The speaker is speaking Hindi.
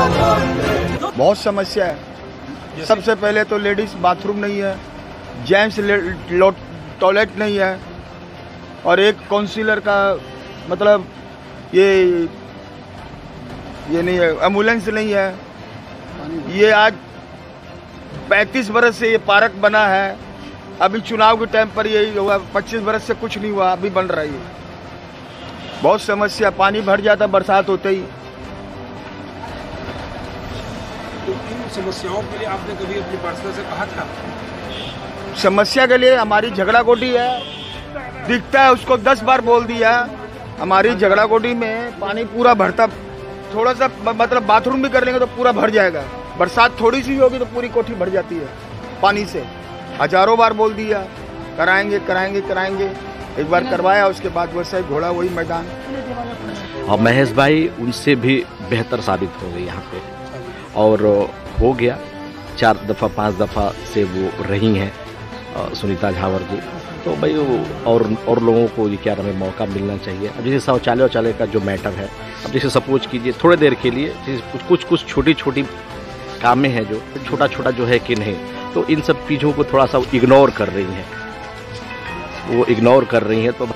बहुत समस्या है। सबसे पहले तो लेडीज़ बाथरूम नहीं है, जेंट्स टॉयलेट नहीं है, और एक काउंसिलर का मतलब ये ये नहीं है, एंबुलेंस नहीं है। ये आज 35 बरस से ये पार्क बना है, अभी चुनाव के टाइम पर यही हुआ 25 बरस से कुछ नहीं हुआ, अभी बन रहा है बहुत समस्या, पानी भर जाता, बरसात होते ही। तो इन समस्याओं के लिए आपने कभी अपनी पार्षद से कहा था? समस्या के लिए हमारी झगड़ा कोटी है। दिखता है उसको दस बार बोल दिया। हमारी झगड़ा कोटी में पानी पूरा भरता थोड़ा सा मतलब बाथरूम भी कर लेंगे तो पूरा भर जाएगा। बरसात थोड़ी सी होगी तो पूरी कोठी भर जाती है पानी से। हज़ारों बार बोल दिया। कराएँगे कराएँगे कराएँगे। एक बार करवाया उसके बाद वैसा ही घोड़ा वही मैदान। और महेश भाई उनसे भी बेहतर साबित हो गई यहाँ पे। और हो गया। चार दफ़ा, पाँच दफ़ा से वो रही हैं सुनीता झावर जी। तो भाई वो और और लोगों को ये क्या नाम है मौका मिलना चाहिए? अब जैसे शौचालय वौचालय का जो मैटर है, अब जैसे सपोज़ कीजिए, थोड़े देर के लिए कुछ कुछ कुछ छोटी छोटी कामें हैं जो छोटा छोटा जो है कि नहीं तो इन सब चीज़ों को थोड़ा सा इग्नोर कर रही हैं। वो इग्नोर कर रही हैं तो